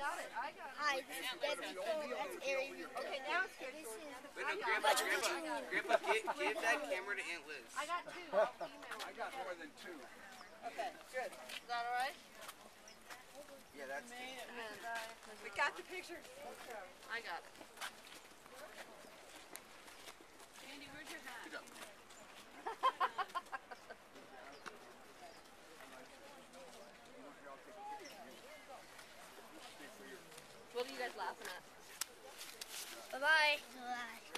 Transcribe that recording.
got it. I got it. Hi, this is Debbie Cole. That's Ari Okay, now it's good. This is Wait, no, Grandpa, Grandpa, Grandpa, give, give that camera to Aunt Liz. I got two. I'll email I got more than two. Okay, good. Is that all right? Yeah, that's. We got the picture. I got it. Guys laughing at? bye bye. Bye.